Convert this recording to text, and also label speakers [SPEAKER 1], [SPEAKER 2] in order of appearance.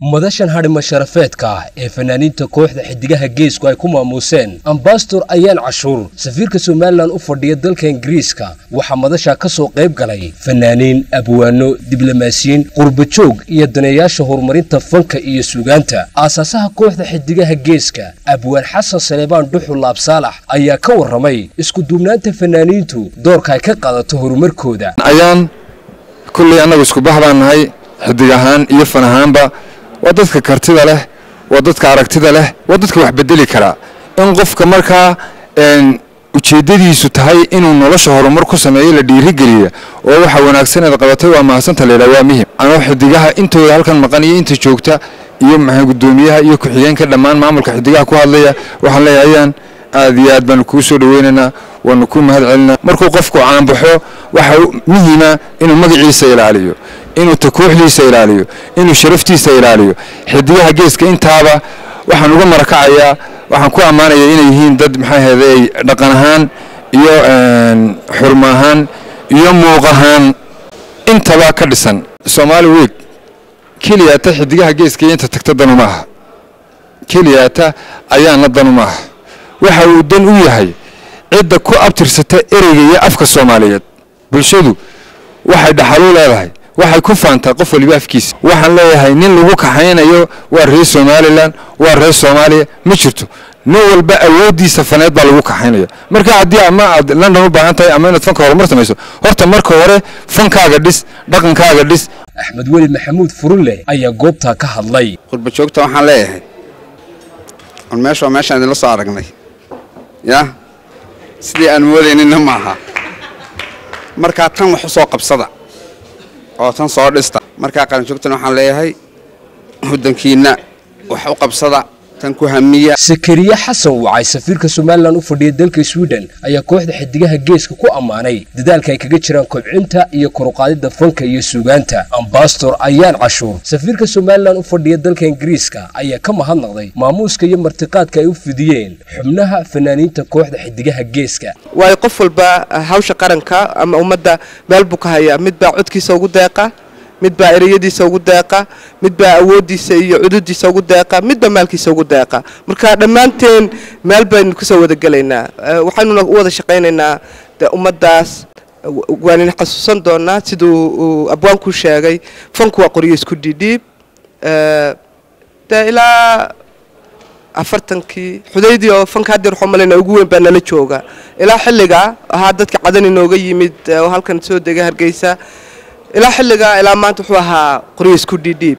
[SPEAKER 1] madashan hadhima sharafeedka ah ee fanaaniinta kooxda xidigaha geesku ay ku maamuuseen ambasador ayaan cashuur safiirka somalilan u fadhiya dalka ingiriiska waxaa madasha ka soo qayb galay fanaaniin abwaano diblomaasiyiin qurbajoog iyo daneeyaasha horumarinta fanka iyo suugaanta. Aasaasaha kooxda xidigaha geeska abwaan xasan saleebaan dhuxul laabsaalax ayaa ka warramay isku duubnaanta fanaaniintu doorka ay ka qaadato horumarkooda.
[SPEAKER 2] Ayaan kulley annagu isku bax baan nahay xidig ahaan iyo fan ahaanba waa dadka kartida leh waa dadka aragtida leh waa dadka wax bedeli karaa in qofka markaa ujeeddadiisu tahay inuu nolosha horumar ku sameeyo la dhiirigeliya oo waxa wanaagsaneed qabatay waa mahadsanta laydhaha waa muhiim anoo xidigaha intooda halkan maqan iyo inta joogta iyo maxay guddoomiyaha iyo ku-xigeenka dhammaan maamulka xidigaha ku hadlaya waxaan leeyahay ayaan aad iyo aad baanu kuu soo dhaweynaynaa waanu kuu mahad celinaa markuu qofku caanbaxo waxa muhiima inuu magaciisa ilaaliyo inuu takuuxdiisa ilaaliyo inuu sharaftiisa ilaaliyo. Xidigaha geeska intaaba waxaan uga marakacayaa waxaan ku ammaanayaa inay yihiin dad maxay ahayday dhaqan ahaan iyo xurmo ahaan iyo muuq ahaan intaba ka dhisan. Soomaali weeg keliyaata xidigaha geeska iyo inta tagta danu ma aha. Keliyaata ayaana danu ma aha. Waxa uu dan u yahay cidda ku abtirsata ereyga iyo afka soomaaliyeed. Bulshadu waxay dhaxalu leedahay waxay ku faantaa qof waliba afkiisa. Waxaan leeyahay nin lagu kaxaynayo waa reer somalilan waa reer soomaaliya. Ma jirto nin walba awooddiisa faneed baa lagu kaxaynaya marka haddii ama aad london u baahan tahay ama inaad fanka horumar samayso horta marka hore fankaaga dhis dhaqankaaga dhis.
[SPEAKER 1] Axmed weli maxamuud furule ayaa goobtaa ka hadlay.
[SPEAKER 3] Qurbajoogta waxaan leeyahay. On meesha waa meeshaan idinla soo aragnay. Yaa sidii aan moodayninna maaha markaa tan wax u soo qabsada oo tan soo dhista. Markaa qaranjoogtana waxaan leeyahay waddankiinna wax u qabsada
[SPEAKER 1] sakariye xasan wacay safiirka somalilan u fadhiya dalka sweden ayaa kooxda xidigaha geeska ku ammaanay dadaalka ay kaga jiraan kobcinta iyo koruqaadida fanka iyo suugaanta. Ambasador ayaan cashuur safiirka somalilan u fadhiya dalka ingiriiska ayaa ka mahadnaqday maamuuska iyo martiqaadka ay u fidiyeen xubnaha fanaaniinta kooxda xidigaha geeska.
[SPEAKER 4] Waayo qof walba hawsha qaranka ama ummadda meel buu ka hayaa. Mid baa codkiisa ugu deeqa mid baa ereyadiisa ugu deeqa mid baa awooddiisa iyo cududiisa ugu deeqa midbaa maalkiisa ugu deeqa. Marka dhammaanteen meel baynu ka soo wada gelaynaa waxaynuna u wada shaqaynaynaa de ummaddaas waanina xasuusan doonaa siduu abwaankuu sheegay fanku waa qoryo isku dhidhiib de ilaa afartankii xudaydii oo fanka haddeer waxuu malayna ugu weyn baa nala jooga. Ilaa xilligaa ahaa dadka cadan inooga yimid oo halkan soo dega hargeysa ilaa xilligaa ilaa maanta wuxuu ahaa qoryo isku dhidhiib